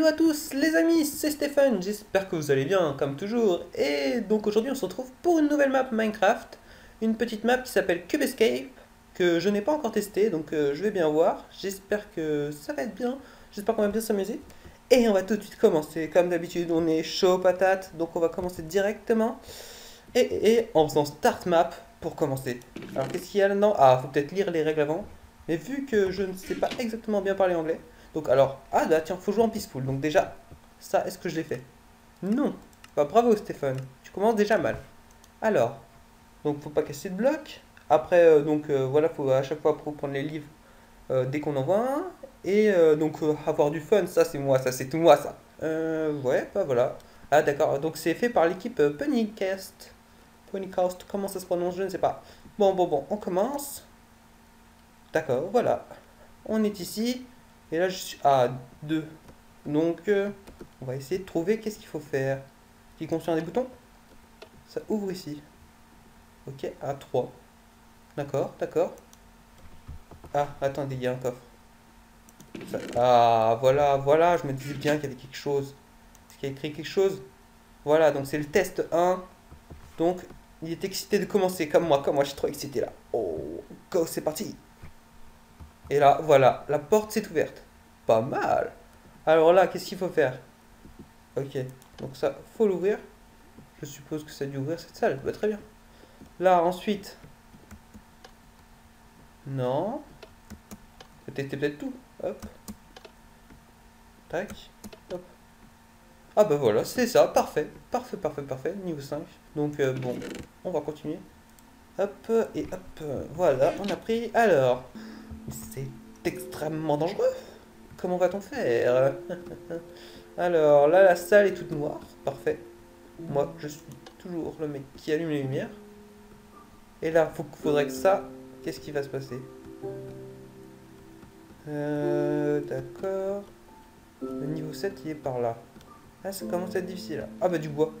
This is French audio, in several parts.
Hello à tous les amis, c'est Stéphane, j'espère que vous allez bien comme toujours. Et donc aujourd'hui on se retrouve pour une nouvelle map Minecraft, une petite map qui s'appelle Cube Escape, que je n'ai pas encore testée, donc euh, je vais bien voir. J'espère que ça va être bien, j'espère qu'on va bien s'amuser. Et on va tout de suite commencer, comme d'habitude on est chaud patate, donc on va commencer directement. Et, et en faisant Start Map pour commencer. Alors qu'est-ce qu'il y a là-dedans? Ah, faut peut-être lire les règles avant. Mais vu que je ne sais pas exactement bien parler anglais, donc alors, ah bah tiens, faut jouer en peaceful. Donc déjà, ça, est-ce que je l'ai fait? Non. Bah bravo Stéphane, tu commences déjà mal. Alors, donc faut pas casser de bloc. Après, euh, donc euh, voilà, faut à chaque fois prendre les livres euh, dès qu'on en voit un. Et donc avoir du fun, ça c'est moi, ça c'est tout moi ça. ouais, bah voilà. Ah d'accord, donc c'est fait par l'équipe Ponycast. Ponycast, comment ça se prononce, je ne sais pas. Bon, bon, bon, on commence. D'accord, voilà. On est ici. Et là, je suis à 2. Donc, euh, on va essayer de trouver qu'est-ce qu'il faut faire. Qui contient des boutons? Ça ouvre ici. Ok, à 3. D'accord, d'accord. Ah, attendez, il y a un coffre. ah, voilà, voilà, je me disais bien qu'il y avait quelque chose. Est-ce qu'il y a écrit quelque chose? Voilà, donc c'est le test 1. Donc, il est excité de commencer, comme moi, comme moi, je suis trop excité là. Oh, c'est parti et là, voilà, la porte s'est ouverte. Pas mal. Alors là, qu'est-ce qu'il faut faire? Ok, donc ça, faut l'ouvrir. Je suppose que ça a dû ouvrir cette salle. Bah, très bien. Là, ensuite. Non. C'était peut-être tout. Hop. Tac. Hop. Ah bah voilà, c'est ça. Parfait. Parfait, parfait, parfait. Niveau 5. Donc, euh, bon, on va continuer. Hop, et hop. Voilà, on a pris. Alors. C'est extrêmement dangereux. Comment va-t-on faire? Alors, là, la salle est toute noire. Parfait. Moi, je suis toujours le mec qui allume les lumières. Et là, il faudrait que ça... Qu'est-ce qui va se passer? Euh... D'accord. Le niveau 7, il est par là. Ah, ça commence à être difficile. Ah, bah du bois.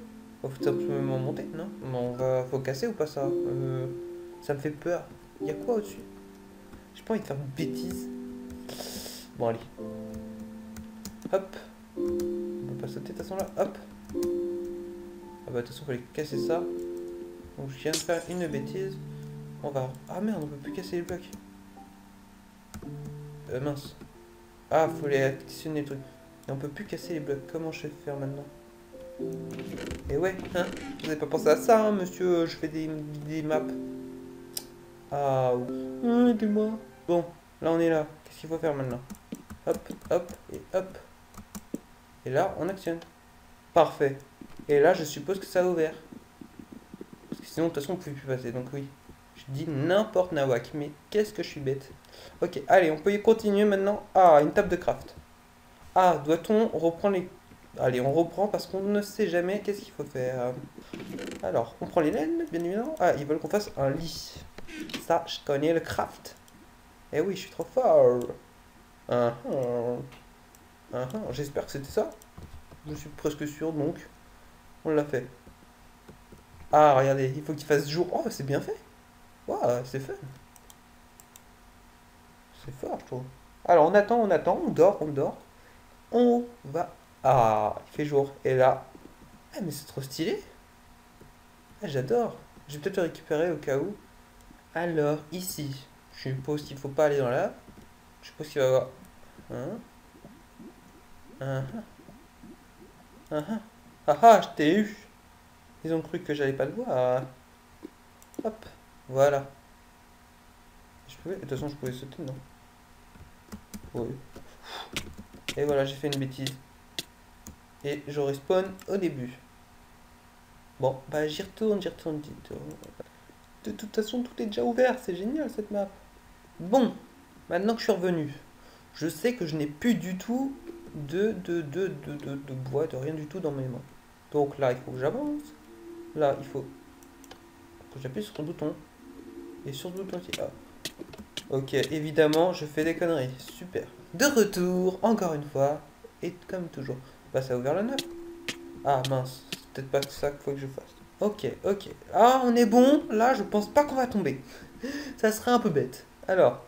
Faut simplement monter, non on va... Faut casser ou pas ça? Euh... Ça me fait peur. Il y a quoi au-dessus? J'ai pas envie de faire une bêtise. Bon, allez. Hop. On va pas sauter de toute façon là. Hop. Ah bah de toute façon, fallait casser ça. Donc je viens de faire une bêtise. On va... Ah merde, on peut plus casser les blocs. Euh, mince. Ah, faut les actionner le truc. Et on peut plus casser les blocs. Comment je vais faire maintenant? Et ouais, hein? Vous avez pas pensé à ça, hein, monsieur? Je fais des, maps. Ah, aidez-moi. Bon, là on est là. Qu'est-ce qu'il faut faire maintenant? Hop, hop, et hop. Et là, on actionne. Parfait. Et là, je suppose que ça a ouvert. Parce que sinon, de toute façon, on ne pouvait plus passer. Donc oui, je dis n'importe nawak. Mais qu'est-ce que je suis bête. Ok, allez, on peut y continuer maintenant. Ah, une table de craft. Ah, doit-on reprendre les... Allez, on reprend parce qu'on ne sait jamais qu'est-ce qu'il faut faire. Alors, on prend les laines, bien évidemment. Ah, ils veulent qu'on fasse un lit. Ça, je connais le craft. Eh oui, je suis trop fort. Uh J'espère que c'était ça. Je suis presque sûr, donc on l'a fait. Ah, regardez, il faut qu'il fasse jour. Oh, c'est bien fait. Waouh, c'est fun. C'est fort, je trouve. Alors, on attend, on attend, on dort, on dort. On va... Ah, il fait jour. Et là... Ah, mais c'est trop stylé. Ah, j'adore. Je vais peut-être le récupérer au cas où. Alors, ici, je suppose qu'il ne faut pas aller dans là. Je suppose qu'il va y avoir... Hein? Hein? Hein? Ah ah, je t'ai eu Ils ont cru que j'allais pas le voir. Hop, voilà. Je pouvais... De toute façon, je pouvais sauter, non? Oui. Et voilà, j'ai fait une bêtise. Et je respawn au début. Bon, bah j'y retourne, j'y retourne, j'y retourne. De toute façon, tout est déjà ouvert. C'est génial cette map. Bon, maintenant que je suis revenu, je sais que je n'ai plus du tout de, de, de, de, de, bois, de rien du tout dans mes mains. Donc là, il faut que j'avance. Là, il faut que j'appuie sur le bouton. Et sur le bouton aussi. Ah. Ok, évidemment, je fais des conneries. Super. De retour, encore une fois. Et comme toujours. Bah, ça a ouvert la note. Ah mince, c'est peut-être pas ça qu'il faut que je fasse. Ok, ok. Ah, on est bon. Là, je pense pas qu'on va tomber. ça serait un peu bête. Alors,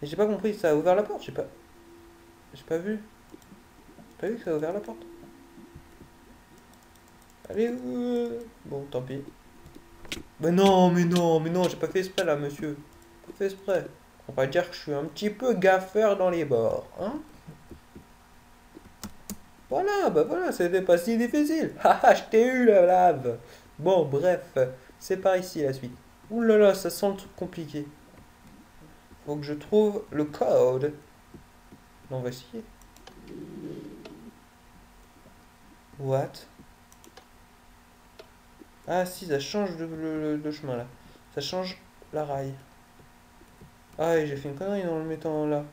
j'ai pas compris. Ça a ouvert la porte J'ai pas... J'ai pas vu. T'as vu que ça a ouvert la porte Allez, euh, bon, tant pis. Mais non, mais non, mais non, j'ai pas fait exprès là, monsieur. Pas fait exprès. On va dire que je suis un petit peu gaffeur dans les bords, hein Voilà, bah voilà, c'était pas si difficile. Haha, je t'ai eu la lave. Bon, bref, c'est par ici la suite. Ouh là là, ça sent le truc compliqué. Faut que je trouve le code. On va essayer. What? Ah si, ça change de, chemin là. Ça change la rail. Ah, j'ai fait une connerie en le mettant là.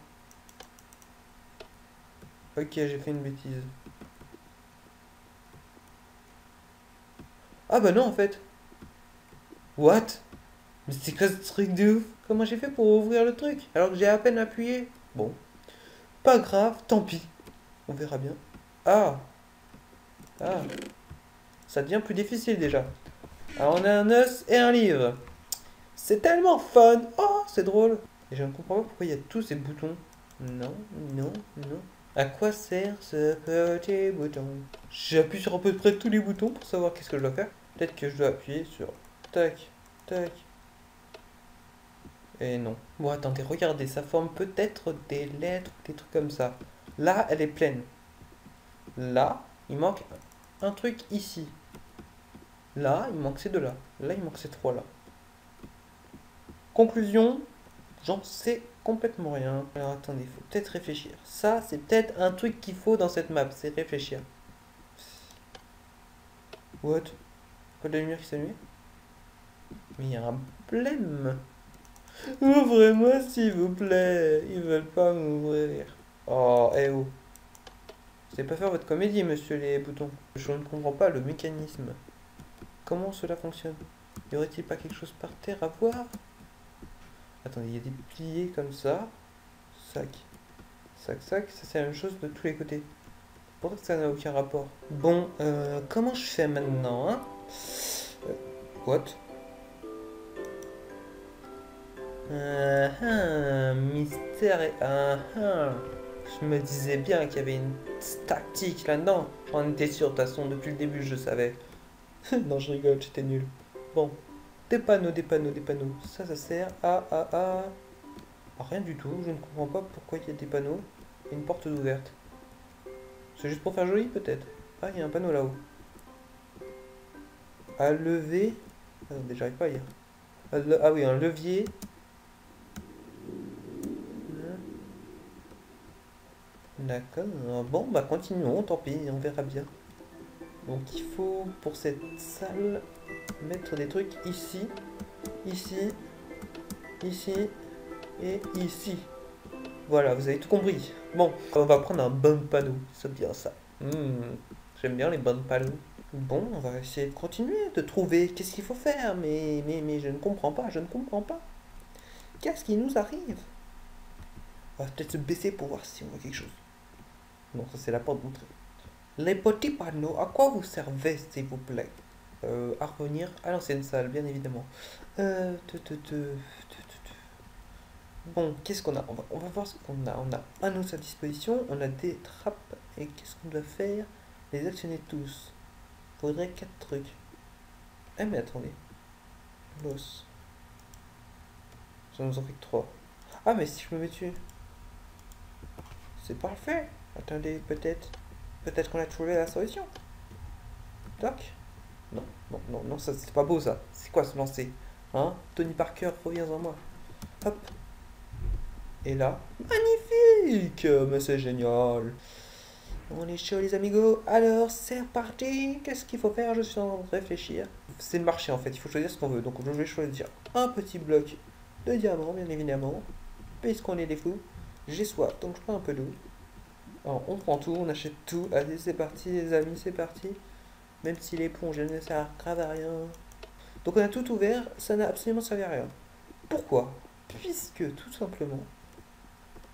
Ok, j'ai fait une bêtise. Ah bah non en fait. What? Mais c'est quoi ce truc de ouf? Comment j'ai fait pour ouvrir le truc? Alors que j'ai à peine appuyé Bon. Pas grave, tant pis. On verra bien. Ah Ah Ça devient plus difficile déjà. Alors on a un os et un livre. C'est tellement fun Oh, c'est drôle Et je ne comprends pas pourquoi il y a tous ces boutons. Non, non, non. À quoi sert ce petit bouton? J'appuie sur à peu près tous les boutons pour savoir qu'est-ce que je dois faire. Peut-être que je dois appuyer sur tac, tac. Et non. Bon, attendez, regardez, ça forme peut-être des lettres, des trucs comme ça. Là, elle est pleine. Là, il manque un truc ici. Là, il manque ces deux-là. Là, il manque ces trois-là. Conclusion, j'en sais complètement rien. Alors attendez, il faut peut-être réfléchir. Ça, c'est peut-être un truc qu'il faut dans cette map, c'est réfléchir. What? Pas de lumière qui s'allume? Mais il y a un problème. Ouvrez-moi s'il vous plaît. Ils veulent pas m'ouvrir. Oh, eh oh. C'est pas faire votre comédie, monsieur les boutons. Je ne comprends pas le mécanisme. Comment cela fonctionne? Y aurait-il pas quelque chose par terre à voir? Attendez, il y a des piliers comme ça. Sac. Sac, sac. Ça, c'est la même chose de tous les côtés. Pourquoi ça n'a aucun rapport Bon, euh, comment je fais maintenant hein? Euh, What? Uh -huh, Mystère et... Uh. Je me disais bien qu'il y avait une tactique là-dedans. J'en étais sûr, de toute façon, depuis le début, je savais. non, je rigole, j'étais nul. Bon, des panneaux, des panneaux, des panneaux. Ça, ça sert à, à, à... rien du tout. Je ne comprends pas pourquoi il y a des panneaux. Et une porte ouverte. C'est juste pour faire joli, peut-être. Ah, il y a un panneau là-haut. À lever... Ah, déjà, j'arrive pas à lire. Ah oui, un levier. D'accord. Bon, bah continuons, tant pis, on verra bien. Donc il faut, pour cette salle, mettre des trucs ici, ici, ici et ici. Voilà, vous avez tout compris. Bon, on va prendre un bon panneau, c'est bien ça. Hmm, j'aime bien les bons panneaux. Bon, on va essayer de continuer, de trouver qu'est-ce qu'il faut faire, mais, mais, mais je ne comprends pas, je ne comprends pas. Qu'est-ce qui nous arrive? On va peut-être se baisser pour voir si on voit quelque chose. Non, ça c'est la porte d'entrée. Les petits panneaux, à quoi vous servez, s'il vous plaît? Euh, À revenir à l'ancienne salle, bien évidemment. Euh, bon, qu'est-ce qu'on a? On va, on va, voir ce qu'on a. On a un os à disposition, on a des trappes. Et qu'est-ce qu'on doit faire? Les actionner tous. Faudrait quatre trucs. Eh mais attendez. L'os. Ça nous en fait que trois. Ah mais si je me mets dessus. C'est parfait. Attendez, peut-être. Peut-être qu'on a trouvé la solution. Toc. Non, non, non, non, ça c'est pas beau ça. C'est quoi ce lancer? Hein? Tony Parker, reviens en moi. Hop. Et là. Magnifique Mais c'est génial. On est chaud les amigos. Alors, c'est reparti. Qu'est-ce qu'il faut faire? Je suis en train de réfléchir. C'est le marché en fait. Il faut choisir ce qu'on veut. Donc je vais choisir un petit bloc de diamant, bien évidemment. Puisqu'on est des fous. J'ai soif, donc je prends un peu d'eau. Alors, on prend tout, on achète tout. Allez, c'est parti, les amis, c'est parti. Même si l'éponge, elle ne sert grave à rien. Donc, on a tout ouvert, ça n'a absolument servi à rien. Pourquoi? Puisque, tout simplement,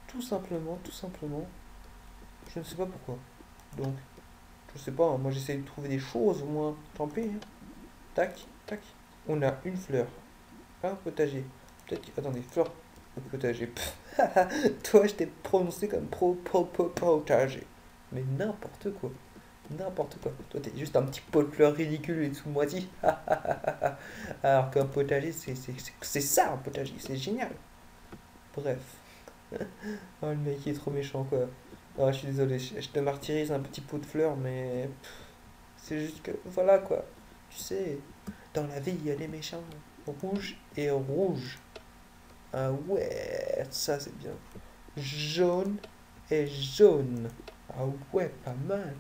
tout simplement, tout simplement, je ne sais pas pourquoi. Donc, je sais pas, moi j'essaie de trouver des choses au moins. Tant pis. Hein. Tac, tac. On a une fleur. Un potager. Peut-être. Attendez, fleur potager. Toi, je t'ai prononcé comme pro, pro, pro, potager. Mais n'importe quoi. N'importe quoi. Toi, t'es juste un petit pot de fleurs ridicule et tout moisi. Alors qu'un potager, c'est ça un potager. C'est génial. Bref. Oh, le mec il est trop méchant quoi. Ah, je suis désolé, je, te martyrise un petit pot de fleurs, mais c'est juste que voilà quoi. Tu sais, dans la vie il y a des méchants. Rouge et rouge. Ah ouais, ça c'est bien. Jaune et jaune. Ah ouais, pas mal.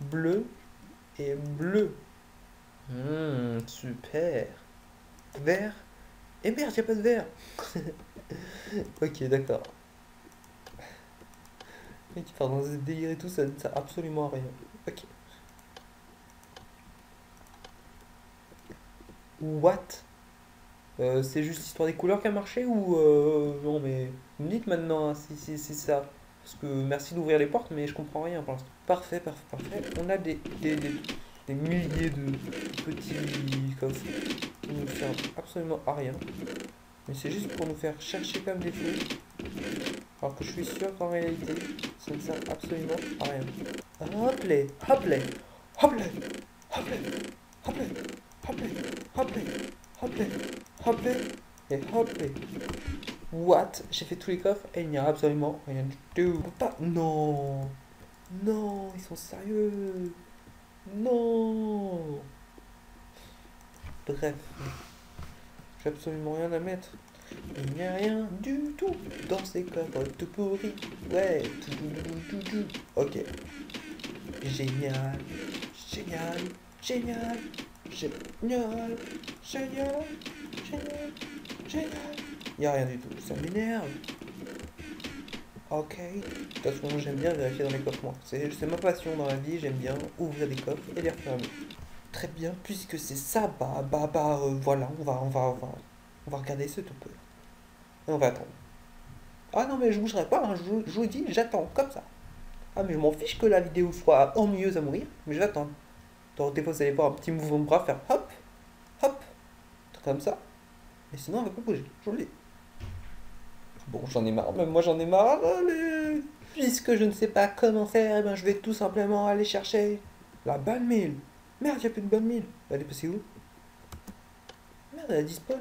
Bleu et bleu. Hmm, super. Vert. Et merde, a pas de vert. ok, d'accord. Mec, il part dans ce délire et tout, ça ne sert absolument à rien. Ok. What? Euh, c'est juste l'histoire des couleurs qui a marché ou euh, non mais me dites maintenant hein, si, si c'est ça. Parce que merci d'ouvrir les portes mais je comprends rien pour l'instant. Parfait, parfait, parfait. On a des, des, des, milliers de petits coffres qui ne servent absolument à rien. Mais c'est juste pour nous faire chercher comme des fous. Alors que je suis sûr qu'en réalité, ça ne sert absolument à rien. Hop là, hop là, hop là, hop là, hop là, hop là, hop hop et hop. What? J'ai fait tous les coffres et il n'y a absolument rien du tout. Pas... Non, non, ils sont sérieux. Non. Bref, j'ai absolument rien à mettre. Il n'y a rien du tout dans ces coffres tout pourris. Ouais. Ok. Génial, génial, génial, génial, génial, génial, génial. Il n'y a rien du tout, ça m'énerve. Ok. De toute façon, j'aime bien vérifier dans les coffres, moi. C'est ma passion dans la vie, j'aime bien ouvrir des coffres et les refermer. Très bien, puisque c'est ça, bah, bah, bah, euh, voilà, on va, on va, on va, on va regarder ce topper. Et on va attendre. Ah non, mais je bougerai pas, hein, je, je vous dis, j'attends, comme ça. Ah, mais je m'en fiche que la vidéo soit ennuyeuse à mourir, mais je vais attendre. Donc, des fois, vous allez voir un petit mouvement de bras faire hop, hop, comme ça. Mais sinon, on va pas bouger, dis. Bon, j'en ai marre, même moi j'en ai marre, allez. Puisque je ne sais pas comment faire, eh ben, je vais tout simplement aller chercher la bonne mille. Merde, a plus de bonne mille. Elle est passée où? Merde, elle a.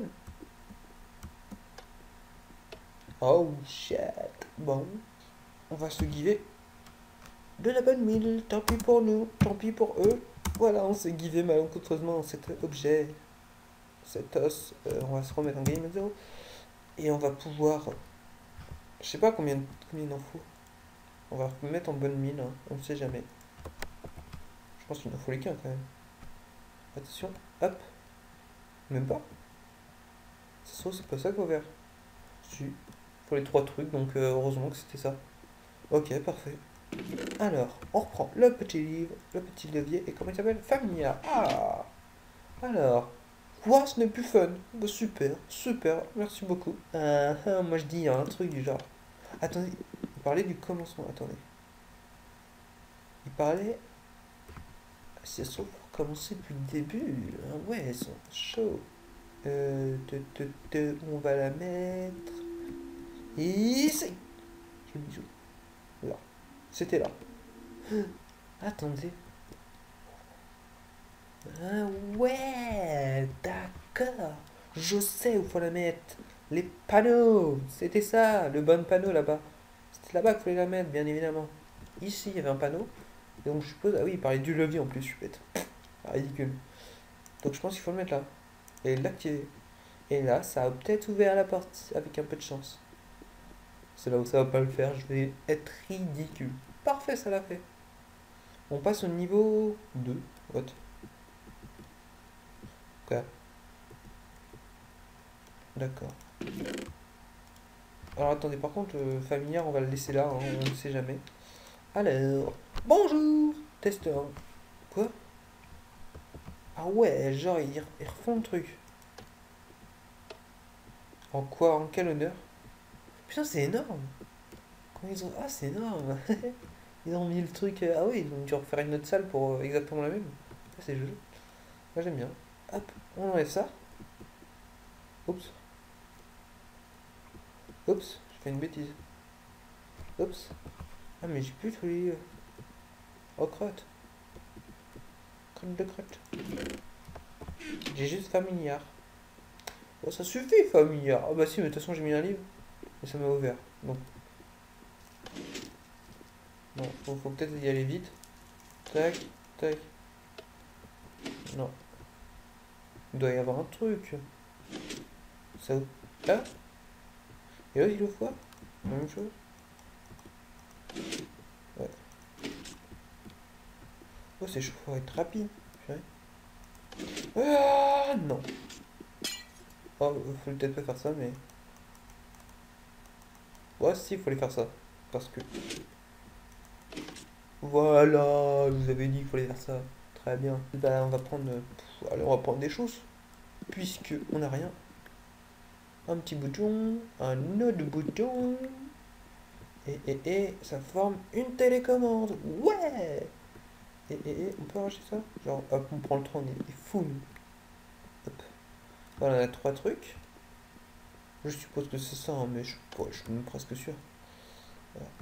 Oh shit. Bon, on va se guider de la bonne mille. Tant pis pour nous, tant pis pour eux. Voilà, on s'est guidé malencontreusement cet objet, cet os. Euh, on va se remettre en game à zéro. Et on va pouvoir. Je sais pas combien, combien il en faut. On va mettre en bonne mine, hein, on ne sait jamais. Je pense qu'il en faut les 15 quand même. Attention, hop. Même pas. Ça c'est pas ça faire. Si. Pour les trois trucs, donc euh, heureusement que c'était ça. Ok, parfait. Alors, on reprend le petit livre, le petit levier, et comment il s'appelle? Familia. Ah Alors, quoi, ce n'est plus fun Bah, Super, super, merci beaucoup. Euh, ah, moi je dis un truc du genre. Attendez, il parlait du commencement, attendez. Il parlait. Si ça se trouve, pour commencer depuis le début. Ah ouais, ils sont chauds. Euh, te, te, te, on va la mettre. Ici. Je le bisou. Là. C'était là. Attendez. Ah ouais, d'accord. Je sais où faut la mettre. Les panneaux. C'était ça, le bon panneau là-bas. C'était là-bas qu'il fallait la mettre, bien évidemment. Ici, il y avait un panneau. Donc je suppose. Ah oui, il parlait du levier en plus, je suis bête. Ah, ridicule. Donc je pense qu'il faut le mettre là. Et l'activer. Et là, ça a peut-être ouvert la porte avec un peu de chance. C'est là où ça va pas le faire, je vais être ridicule. Parfait, ça l'a fait. On passe au niveau 2. What? Quoi D'accord. Alors attendez, par contre, familiar, on va le laisser là, hein, on ne sait jamais. Alors, bonjour Testeur. Quoi? Ah ouais, genre, ils, refont le truc. En quoi En quel honneur? Putain, c'est énorme Comment ils ont... Ah, c'est énorme Ils ont mis le truc... euh, Ah oui, ils ont dû refaire une autre salle pour euh, exactement la même. Ça, c'est joli. Moi, j'aime bien. Hop, on enlève ça. Oups. Oups, j'ai fait une bêtise. Oups. Ah, mais j'ai plus tous les... Oh, crotte. Crotte de crotte. J'ai juste familiar. Oh, ça suffit, familiar. Ah bah si, mais de toute façon, j'ai mis un livre. Et ça m'a ouvert. Bon, faut, faut peut-être y aller vite. Tac, tac. Non. Il doit y avoir un truc. Ça... Là Et là, il le voit même chose? Ouais. Oh, c'est chaud, faut être rapide. Ah, non. Oh, faut peut-être pas faire ça, mais... Ouais, si, il fallait faire ça. Parce que... Voilà, je vous avais dit qu'il fallait faire ça. Très bien. Bah, on va prendre... on va prendre des choses. Puisque on n'a rien. Un petit bouton, un autre bouton. Et, et, et, ça forme une télécommande. Ouais et, et, on peut arracher ça? Genre, hop, on prend le train, on est fou. Hop. Voilà, on a trois trucs. Je suppose que c'est ça, hein, mais je, je suis presque sûr.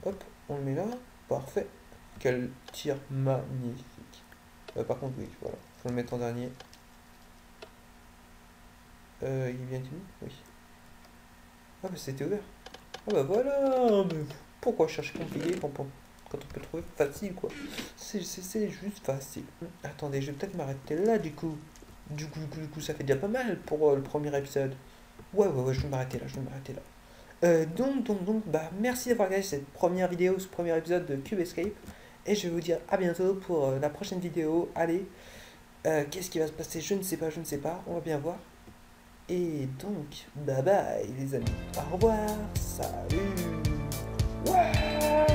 hop, on le met là. Parfait. Quel tir magnifique. Euh, par contre, oui, voilà. Faut le mettre en dernier. Euh, il est bien tenu Oui. Ah, bah c'était ouvert. Ah, bah voilà Mais pourquoi chercher compliqué quand, on peut trouver facile, quoi? C'est juste facile. Attendez, je vais peut-être m'arrêter là, du coup. Du coup, du coup, du coup, ça fait déjà pas mal pour euh, le premier épisode. Ouais, ouais, ouais, je vais m'arrêter là, je vais m'arrêter là. Euh, donc, donc, donc, bah, merci d'avoir regardé cette première vidéo, ce premier épisode de Cube Escape. Et je vais vous dire à bientôt pour euh, la prochaine vidéo. Allez, euh, qu'est-ce qui va se passer? Je ne sais pas, je ne sais pas. On va bien voir. Et donc, bye bye les amis. Au revoir. Salut. Ouais